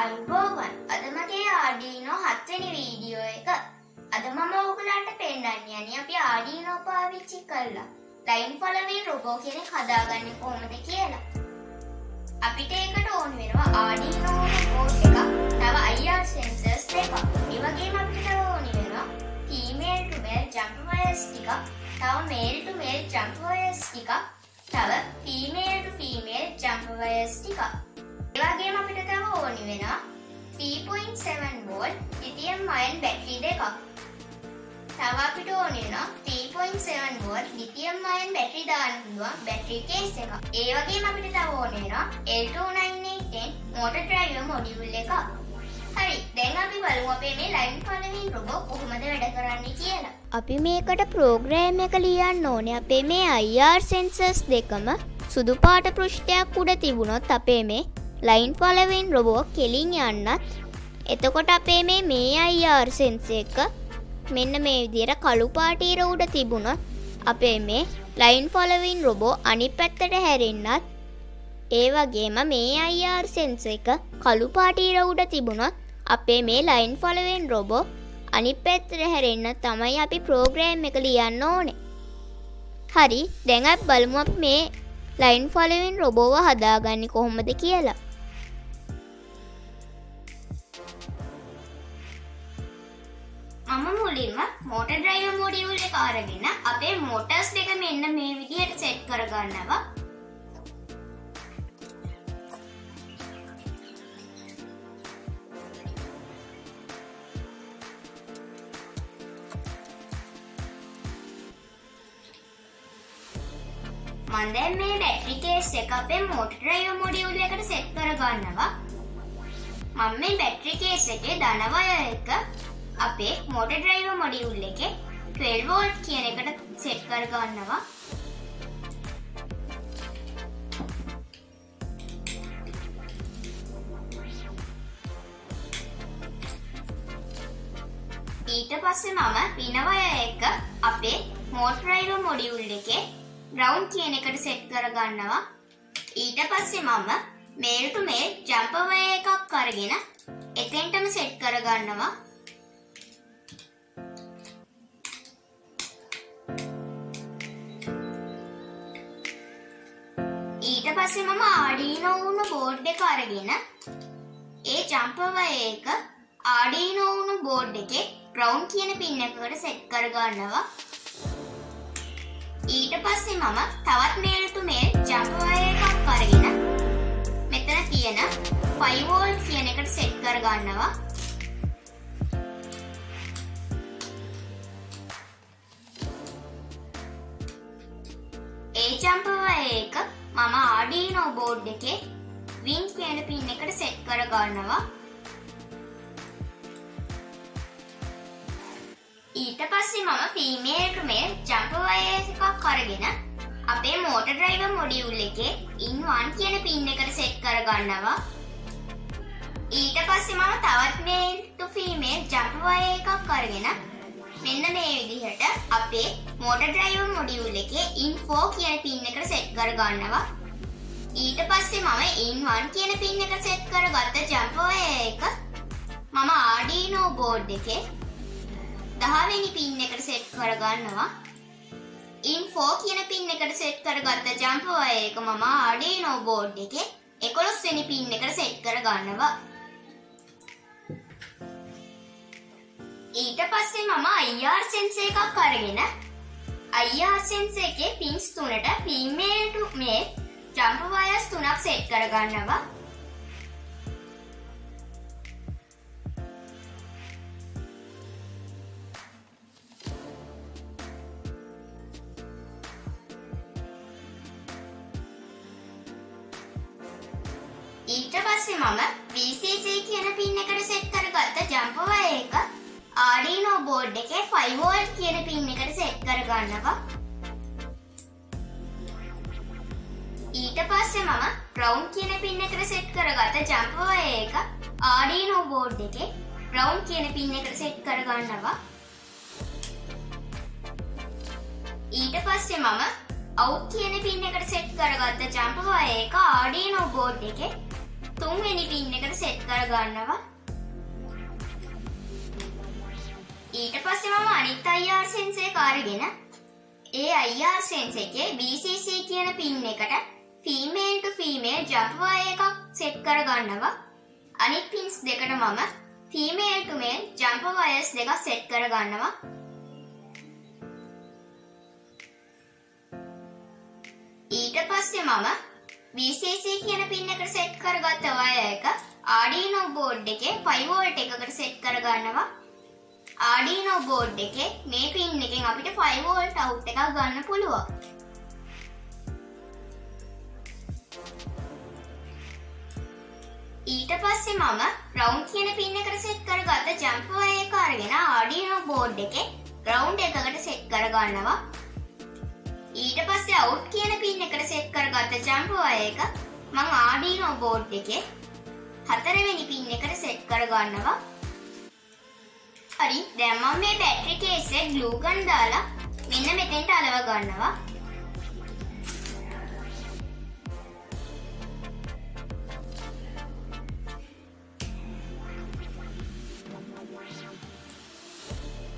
අයිබෝවන් අද මගේ ආඩීනෝ හත්වනි වීඩියෝ එක. අද මම ඕගලන්ට පෙන්න්න යන අපි ආඩීනෝ පාවිච්චි කරලා ලයින් පලවින් රොබෝ කෙනෙක් හදාගන්න කොහොමද කියලා. අපිට ඒකට ඕන වෙනවා ආඩීනෝ බෝඩ් එක. තව අයිර් සෙන්සර්ස් දෙක ඒවගේ අපිට ඕනි වෙනවා ටීමේල් ටුමේල් ජම්පවයස් ටික තව මේල්ට මේල් ජම්පවයස් ටික තව ෆීමේල්ට ෆීමේල් ජම්පවයස් ටික ඒවාගේම අපිට තව ඕනි වෙන 3.7 වෝල් ලිතියම් අයන් බැටරි දෙකක්. තව අපිට ඕනි වෙන 3.7 වෝල් ලිතියම් අයන් බැටරි දාන්න පුළුවන් බැටරි කේස් එක ඒ වගේම අපිට තව ඕනි වෙන L29810 මෝටර් ඩ්‍රයිවර් මොඩියුල් එක හරි දැන් අපි බලමු අපේ මේ ලයින් පලවින් රොබෝ කොහොමද වැඩ කරන්නේ කියලා. අපි මේකට ප්‍රෝග්‍රෑම් එක ලියන්න ඕනේ. අපේ මේ අයිර් සෙන්සර්ස් දෙකම සුදු පාට පෘෂ්ඨයක් උඩ තිබුණොත් අපේ මේ ලයින් පලවෙන් රොබෝ කෙලින් යන්නත්. එතකොට අපේ මේ මේ අයිර් සෙන්ස එක මෙන්න මේ විදියට කළු පාටීර උඩ තිබුණොත් අපේ මේ ලයින් පොලවින් රොබෝ අනි පැත්තට හැරෙන්න්නත් ඒ වගේම මේ අයිර් සෙන්ස එක කළු පාටීර උඩ තිබුණොත් අපේ මේ ලයින් ෆොලවෙන් රොබෝ අනි පැත්තට හැරෙන්න්න තමයි අපි ප්‍රෝග්‍රෑම් එක ලියන්න ඕනේ. හරි. දැඟත් බලමු මේ ලයින් ෆොලවෙන් රොබෝව හදාගන්න කොහොමද කියලා. මුලින්ම මෝට ඩ්‍රයිව මොඩියුල් එක අරගෙන අපේ මෝටර්ස් දෙක මෙන්න මේ විදිහට සෙට් කරගන්නවා. මන්දැන් මේ බැට්‍රිකේස් එක අපේ මෝට ඩ්‍රයිව මොඩියුල් එකට සෙට් කරගන්නවා. මම මේ බැට්‍රිකේස් එකේ දනවය එක අපේ මොට ඩ්‍රයිව මොඩියුල් එක 12වෝල්ට් කියන එකට සෙට් කරගන්නවා. ඊට පස්සේ මම පිනවය එක අපේ මෝටරයිව මොඩියුල් එකේ ග්‍රවන්් කියන එකට සෙට් කරගන්නවා. ඊට පස්සේ මම මේල්ටු මේ ජම්පවය එකක් කරගෙන එතෙන්ටම සෙට් කරගන්නවා. පස්සේ මම ආඩීනෝවුණු බෝඩ් එක අරගෙන ඒ ජම්පවය එක ආඩීනෝවුණු බෝඩ් එකේ ග්‍රවන්් කියන පින්න එකකට සෙට් කරගන්නවා ඊට පස්සේ මම තවත් මේල්ටු මේ ජම්පවය එකක් අරගෙන මෙතන තියෙන 5වෝල් කියන එකට සෙට් කරගන්නවා ඒ ජම්පවය එක මම ආඩීනෝ බෝඩ් එකේ වින් කියන පින් එකට සෙට් කරගන්නවා. ඊට පස්සේ මම ෆීමේල්ට මේ ජම්පවය එකක් කරගෙන අපේ මෝට ඩ්‍රයිව මොඩියුල් එකේ ඉන්වාන් කියන පින් එකට සෙට් කරගන්නවා. ඊට පස්සේ මම තවත් මේල්ට ෆීමේල් ජම්පවය එකක් කරගෙන මෙන්න මේ විදිහට අපේ මෝට ඩ්‍රයිව මොඩියුල් එකේ ඉන්ෆෝ කියන පින් එකට සෙට් කරගන්නවා. ඊට පස්සේ මම ඉන්වන් කියන පින් එක සෙට් කරගත්ත ජම්පෝය එක මම ආඩීනෝ බෝඩ් එකේ දහවෙනි පින් එකට සෙට් කරගන්නවා. ඉන්ෆෝ කියන පින් එකට සෙට් කරගත්ත ජම්පෝය එක මම ආඩීනෝ බෝඩ් එකේ එකොළොස්වෙනි පින් එකට සෙට් කරගන්නවා. ඊට පස්සේ මම අයිර් සෙන්ස එකක් අරගෙන අයිර් සෙන්ස එකේ පින්ස් තුනට ෆීමේල්ට මේ ජම්ප වයස් තුනක් සෙට් කරගන්නවා. කරගන්නවා ඊට පස්සේ මම ග්‍රවන්් කියන පින් එකට සෙට් කරගත ජම්පවය එක ආඩීනෝ බෝඩ් එකේ ග්‍රවන්් කියන පින් එකට සෙට් කරගන්නවා. ඊට පස්සේ මම අවු් කියන පින් එකට සෙට් කරගත්ත ජම්පවය එක ආඩීනෝ බෝඩ් එකේ තුන්වෙනි පින් එකට සෙට් කරගන්නවා. ඊට පස්සේ මම අනිත් IR සෙන්සර් එක අරගෙන ඒ IR සෙන්සර් එකේ BCC කියන පින් එකට female to female jump wire එකක් සෙට් කරගන්නවා. අනිත් පින්ස් දෙකට මම female to male jump wires දෙකක් සෙට් කරගන්නවා. ඊට පස්සේ මම VCC කියන පින් එකට සෙට් කරගත්ත වයර් එක Arduino board එකේ 5 volt එකකට සෙට් කරගන්නවා. Arduino board එකේ මේ පින් එකෙන් අපිට 5 volt out එකක් ගන්න පුළුවන්. ඊට පස්සේ මම ground කියන පින් එකට සෙට් කරගත්ත jump wire එක අරගෙන Arduino board එකේ ground එකකට සෙට් කරගන්නවා. ඊට පස්සේ අවුට් කියන පින් එකට සෙට් කරගත්ත ජම්ප් වයර් එක මම ආඩිනෝ බෝඩ් එකේ හතරවෙනි පින් එකට සෙට් කරගන්නවා. හරි දැන් මම මේ බැටරි කේස් එක ග්ලූ ගන් දාලා මෙන්න මෙතෙන්ට අලව ගන්නවා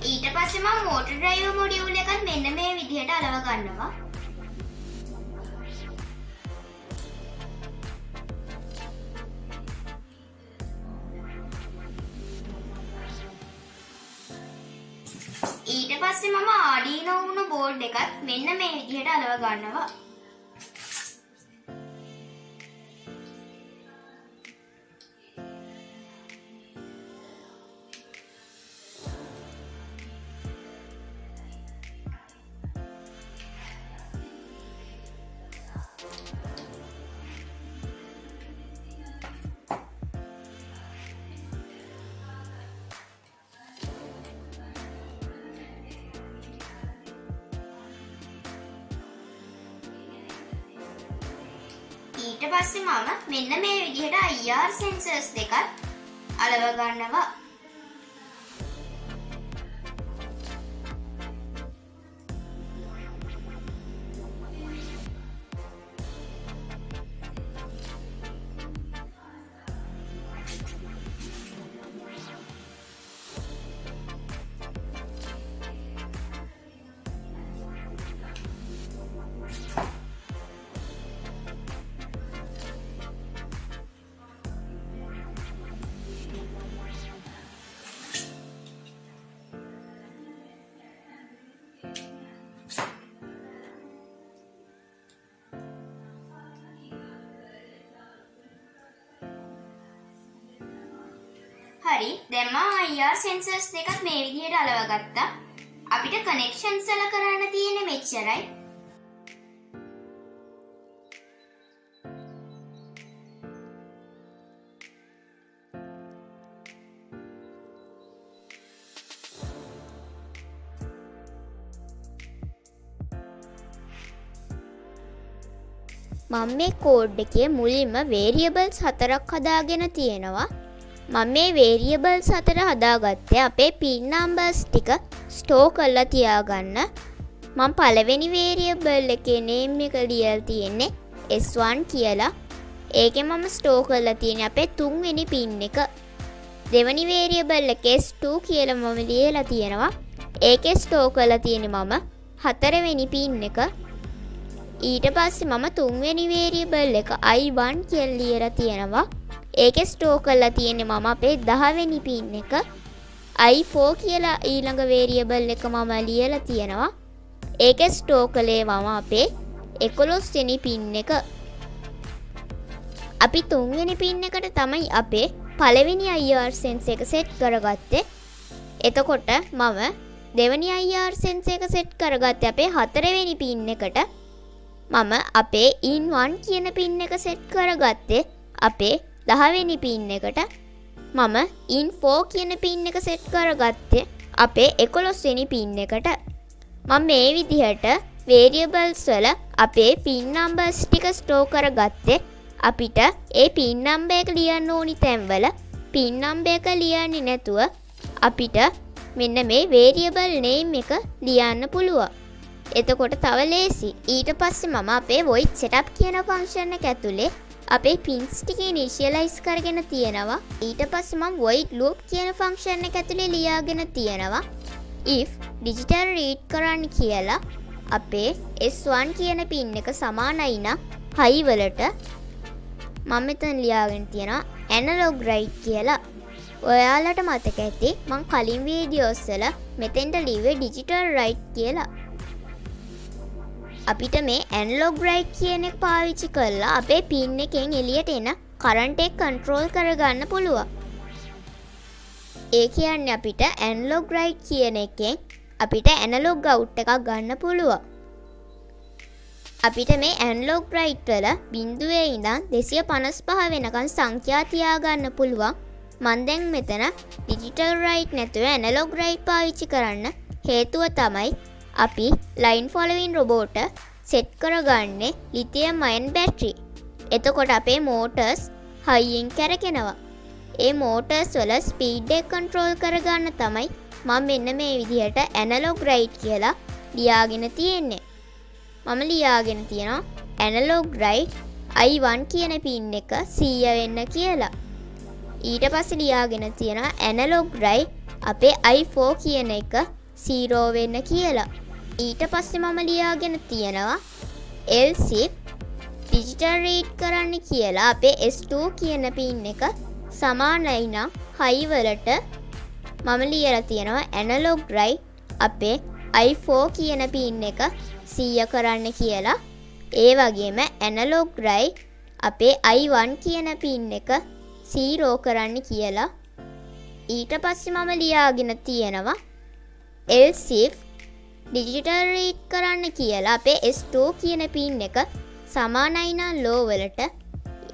ඊට පස්සේ මම මෝටර් ඩ්‍රයිවර් මොඩියුල් එකත් මෙන්න මේ විදිහට අලව ගන්නවා. ඊට පස්සේ මම ආඩීනෝ වුණ බෝඩ් එකත් මෙන්න මේ විදිහට අලව ගන්නවා. ඊට පස්සේ මම මෙන්න මේ විදිහට IR සෙන්සර්ස් දෙකත් අලව ගන්නවා. හරි දැන් මම IR සෙන්සර්ස් දෙකත් මේ විදිහට අලව ගත්තා. අපිට කනෙක්ෂන්ස් වල කරන්න තියෙන්නේ මෙච්චරයි. මම මේ කෝඩ් එකේ මුලින්ම වේරියබල්ස් හතරක් හදාගෙන තියෙනවා මම මේ වේරියබල්ස් හතර හදාගත්තේ අපේ පින් නම්බර්ස් ටික ස්ටෝ කරලා තියාගන්න. මං පළවෙනි වේරියබල් එකේ නේම් එක ලියල් තියෙන්නේ S1 කියලා. ඒක මම ස්ටෝ කරලා තියෙන අපේ තුන්වෙනි පින් එක. දෙවනි වේරියබල් එකේ S2 කියලා මම ලියලා තියෙනවා. ඒකේ ස්ටෝ කරලා තියෙන මම හතරවෙනි පින් එක. ඊට පස්සේ මම තුන්වෙනි වේරියබල් එක i1 කියලා ලියලා තියෙනවා. ඒකේ ස්ටෝ කරලා තියෙන්නේ මම අපේ 10 වෙනි පින් එක i4 කියලා ඊළඟ වේරියබල් එක මම ලියලා තියෙනවා. ඒකේ ස්ටෝ කළේ මම අපේ 11 වෙනි පින් එක. අපි තුන්වෙනි පින් එකට තමයි අපේ පළවෙනි IR සෙන්ස් එක සෙට් කරගත්තේ. එතකොට මම දෙවනි IR සෙන්ස් එක සෙට් කරගත්තේ අපේ හතරවෙනි පින් එකට. මම අපේ ඉන්වන් කියන පින් එක සෙට් කරගත්තේ අපේ දහවෙනි පින් එකට මම ඉන්ෆෝ කියන පින් එක සෙට් කරගත්තේ අපේ එකොලොස්වෙනි පින් එකට. මම මේ විදිහට වේරියබල්ස් වල අපේ පින් නම්බර්ස් ටික ස්ටෝ කරගත්තේ අපිට ඒ පින් නම්බර් එක ලියන්න ඕනි තැන්වල පින් නම්බර් එක ලියන්නේ නැතුව අපිට මෙන්න මේ වේරියබල් නේම් එක ලියන්න පුළුවන්. එතකොට තව ලේසි. ඊට පස්සේ මම අපේ වොයිට් සෙටප් කියන ෆංක්ෂන් එක ඇතුලේ අපේ පින්ස්ටික නිශියලයිස් කරගෙන තියෙනවා. ඊට පස්ස මම් වොයිඩ් ලූප් කියන ෆංක්ෂණ එක ඇතුළේ ලියාගෙන තියෙනවා. if ඩිජිටල් රීඩ් කරන්න කියලා අපේ S1 කියන පින් එක සමානයින හයිවලට මම මෙතන ලියාගෙන තියෙනවා ඇනලොග් රයිට් කියලා. ඔයාලට මතක ඇති මං කලින් වීඩියෝස්සල මෙතෙන්ට ලිවේ ඩිජිටල් රයිට් කියලා. අපිට මේ ඇන්ලොග් රයිට් කියන එක පාවිච්චි කරලා අපේ පින් එකෙන් එලියට එන කරන්ටෙක් කන්ට්‍රෝල් කරගන්න පුළුවන්. ඒ කියන්න අපිට ඇන්ලොග් රයිට් කියන එකෙන් අපිට ඇනලොග් ගවුට් එකක් ගන්න පුළුවන්. අපිට මේ ඇන්ලොග් රයිට් වල බින්දුවේ ඉඳන් දෙසිය පනස් පහ වෙනකන් සංඛ්‍යා තියාගන්න පුළුවන්. මන්දැන් මෙතන ඩිජිටල් රයිට් නැතුව ඇනලොග් රයිට් පාවිච්චි කරන්න හේතුව තමයි අපි ලයින් ෆොලවින් රොබෝට සෙට් කරගන්නේ ලිතියම් මයන් බැට්‍රි. එතකොට අපේ මෝටර්ස් හයියෙන් කැරකෙනවා. ඒ මෝටර්ස් වල ස්පීඩ්ඩක් කන්ට්‍රෝල් කරගන්න තමයි මම මෙන්න මේ විදිහට ඇනලොග් රයිට් කියලා ලියාගෙන තියෙන්නේ. මම ලියාගෙන තියෙනවා ඇනලොග් රයිට් අයිවන් කියන පින් එක සීය වෙන්න කියලා. ඊට පස්ස ලියාගෙන තියෙනවා ඇනලොග් රයි අපේ අයිෆෝ කියන එක සීරෝ වෙන්න කියලා. ඊට පස්සෙ මම ලියාගෙන තියෙනවා එල්සිප් ඩිජිටල් රීඩ් කරන්න කියලා. අපේ S2 කියන පින් එක සමානයිනම් හයිවලට මම ලියල තියෙනවා ඇනලොග් රයි අපේ අයිෆෝ කියන පින් එක සීය කරන්න කියලා. ඒ වගේම ඇනලොග් රයි අපේ අයිවන් කියන පින් එක සීරෝ කරන්න කියලා. ඊට පස්සෙ මම ලියාගෙන තියෙනවා එල්සිෆ් ඩිජිටල් රීට් කරන්න කියලා අපේ S2 කියන පින් එක සමානයිනා ලෝවලට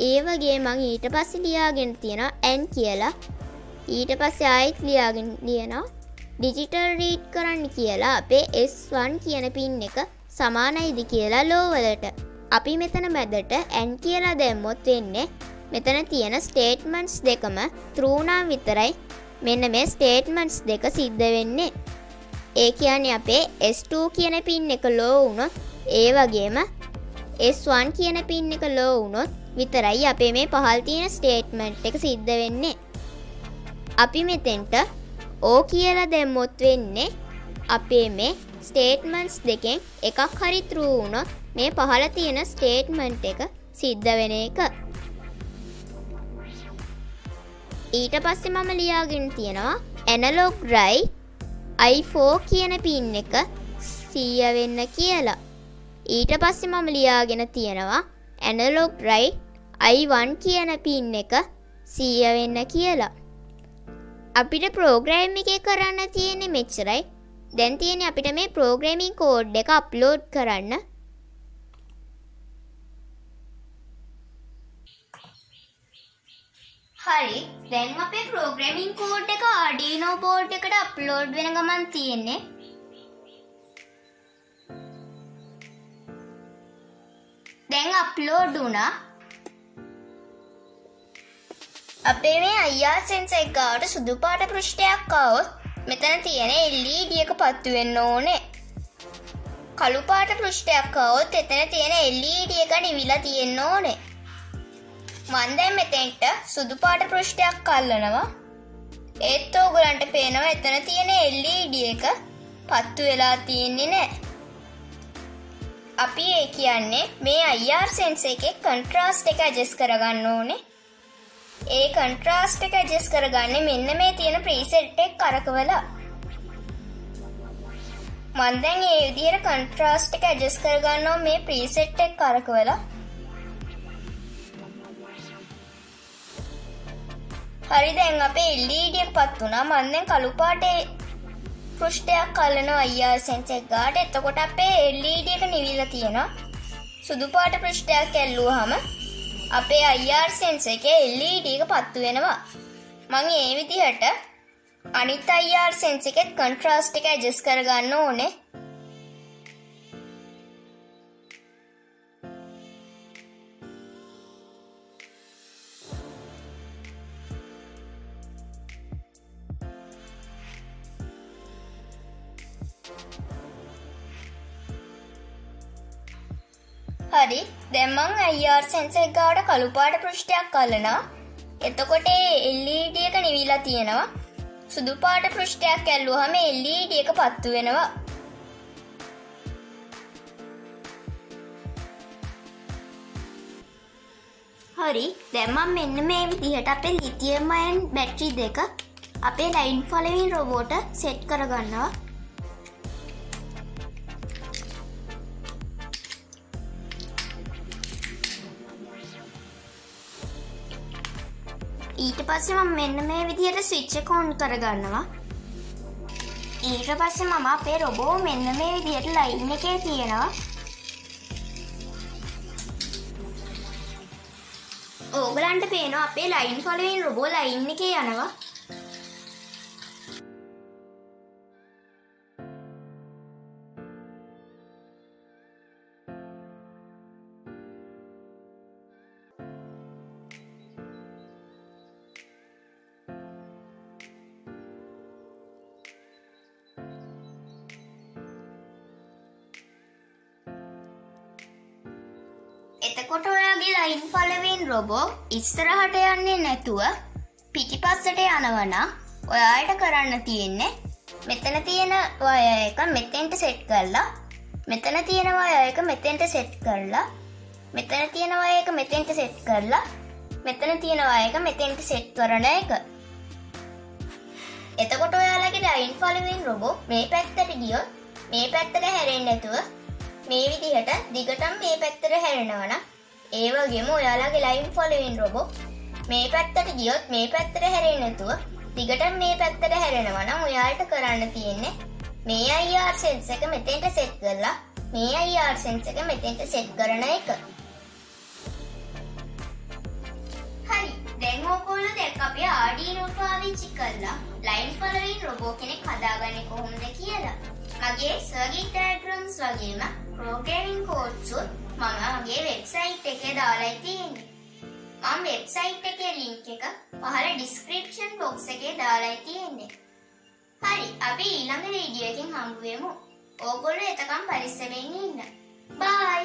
ඒවගේ මං ඊට පස්ස ලියාගෙන තියෙන ඇන් කියලා. ඊට පස්සේ ආයිත් ලියාගෙන ලියනවා. ඩිජිටල් රීට් කරන්න කියලා අපේ S1 කියන පින් එක සමානයිදි කියලා ලෝවලට. අපි මෙතන මැදට ඇන් කියලා දැම්මොත් වෙන්නේ මෙතන තියෙන ස්ටේට්මන්ස් දෙකම තරූනම් විතරයි. මෙන්න මේ ස්ටේට්මන්ස් දෙක සිද්ධ වෙන්නේ. ඒ කියන්නේ අපේ S2 කියන පින් එක ලෝ වුණොත් ඒ වගේම S1 කියන පින් එක ලෝ වුණොත් විතරයි අපේ මේ පහල් තියෙන ස්ටේට්මන්ට් එක සිද්ධ වෙන්නේ. අපි මෙතෙන්ට ඕ කියලා දැම්මොත් වෙන්නේ අපේ මේ ස්ටේට්මන්ස් දෙකෙන් එකක් හරි තරූ වුණොත් මේ පහල තියෙන ස්ටේට්මන්ට් එක සිද්ධ වෙන එක. ඊට පස්සේ මම ලියාගෙන තියෙනවා ඇනලොග් රයි අයිෆෝ කියන පින් එක සීය වෙන්න කියලා. ඊට පස්සෙ මම ලියාගෙන තියෙනවා ඇනලොග් රයි අයිවන් කියන පින් එක සීය වෙන්න කියලා. අපිට ප්‍රෝග්‍රෑම් එක කරන්න තියෙනෙ මෙච්චරයි. දැන් තියෙන අපිට මේ ප්‍රෝග්‍රමින් කෝඩ් එක අප්ලෝඩ් කරන්න. හරි. දැන් අපේ ප්‍රෝග්‍රමින් කෝඩ් එක ආඩීනෝ බෝඩ් එකට අප්ලෝඩ් වෙන ගමන් තියෙන්නේ. දැන් අප්ලෝඩ් වුණා. අපේ මේ අයියා සෙන්ස එක්ගාවට සුදු පාට පෘෂ්ඨයක් කවොත් මෙතන තියෙන එල්ලීඩ එක පත්තු වෙන්න ඕනේ. කළු පාට පෘෂ්ඨයක් කවොත් එතන තියෙන එල්ලීඩ එක නිවිලා තියෙන්න ඕනේ. මන්දැන් මෙතෙන්ට සුදු පාට පෘෂ්ඨයක් කල්ලනවා ඒත් ඕගලන්ට පේනවා එතන තියෙන එල්ලීඩ එක පත්තු වෙලා තියෙන්නේ නෑ. අපි ඒ කියන්නේ මේ අයිර් සෙන්ස එක කන්ට්‍රාස්ට එක ඇජෙස් කරගන්න ඕනේ. ඒ කන්ට්‍රාස්ට එක ඇජෙස් කරගන්න මෙන්න මේ තියෙන ප්‍රීසෙට් එක් කරකවලා. මන්දැන් ඒ විදිහට කන්ට්‍රාස්ට එක ඇජෙස් කරගන්නවා මේ ප්‍රීසෙට් එක් කරකවලා. හරි දැන් අපේ එල්ලීඩියක් පත් වුණා. මන්දෙන් කළුපාටේ පෘෂ්ටයක් කල්ලන අයියා සෙන්සෙක් ගාට එතකොට අපේ එල්ලීඩ එක නිවිල්ල තියෙනවා. සුදුපාට පෘෂ්ටයක් ඇල්ලූ හම අපේ අයිර් සෙන්ස එක එල්ලීඩ එක පත්තු වෙනවා. මං ඒ විදිහට අනිත් අයිර් සෙන්ස එකෙත් කන්ට්‍රාස්ට එක ඇජස් කරගන්න ඕනේ. හරි. දැම්මං අයිර් සෙන්ස එකාට කළුපාට පෘෂ්ටයක් කලනා එතකොට එල්ලීඩ එක නිවිලා තියෙනවා. සුදු පාට පෘෂ්ටයක් ඇල්ලුවහම එල්ලීඩ එක පත්තු වෙනවා. හරි. දැම්මම් මෙන්න මේ විදිහට අපේ ලිතියමයන් බැට්‍රි දෙක අපේ ලයින් ෆලවින් රොබෝට සෙට් කරගන්නවා. ඊට පස්සේ මම මෙන්න මේ විදිහට ස්විච් එක ඔන් කරගන්නවා. ඊට පස්සේ මම අපේ රොබෝ මෙන්න මේ විදිහට ලයින් එකේ තියෙනවා. ඕගලන්ට පේනවා අපේ ලයින් ෆලවින් රොබෝ ලයින් එකේ යනවා. එතකොට ඔයාගේ ලයින් ෆලවෙන් රොබෝ ඉස්සරහට යන්නේ නැතුව පිටිපස්සට යනවන ඔයායට කරන්න තියෙන්නේ මෙතන තියෙන වය එක මෙතෙන්ට සෙට් කරලා මෙතන තියෙනවා එක මෙතෙන්ට සෙට් කරලා මෙතන තියෙනවා එක මෙතෙන්ට සෙට් කරලා මෙතන තියෙනවා එක මෙතෙන්ට සෙට් කරන එක. එතකොට ඔයාලගේ ලයින් ෆලවින් රොබෝ මේ පැත්තට ගියොත් මේ පැත්තට හැරෙන් නැතුව මේ විදිහට දිගටම් මේ පැත්තර හැරෙනවන ඒ වගේම ඔයාලාගේ ලයින් ෆොලවින් රොබෝ මේ පැත්තට ගියොත් මේ පැත්තර හැරෙන්නතුව දිගටම් මේ පැත්තට හැරෙනවන ඔයාට කරන්න තියෙන්නේ මේ අයිර් සෙන්ස එක මෙතෙන්ට සෙට් කරලා මේ අයිර් සෙන්ස එක මෙතෙන්ට සෙට් කරන එක. හරි. දැන් ඕකෝල දැක් අපේ ආඩීනෝ පාවිච්චි කරලා ලයින් ෆලවින් රොබෝ කෙනෙක් හදාගන්න කොහොමද කියලා. මගේ සර්ගික් කටුන්ස් වගේම ප්‍රෝග්‍රමින් කෝඩ්සුත් මම මගේ වෙබ්සයිට් එකේ දාලයි තියෙන්නේ. මම වෙබ්සයිට් එකේ ලින්ක් එක පහල ඩිස්ක්‍රිප්ෂන් බොක්ස් එකේ දාලයි තියෙන්නේ. හරි අපි ඊළඟ වීඩියෝ එකකින් හමු වෙමු. ඕගොල්ලෝ එතකම් පරිස්සමෙන් ඉන්න. බයි.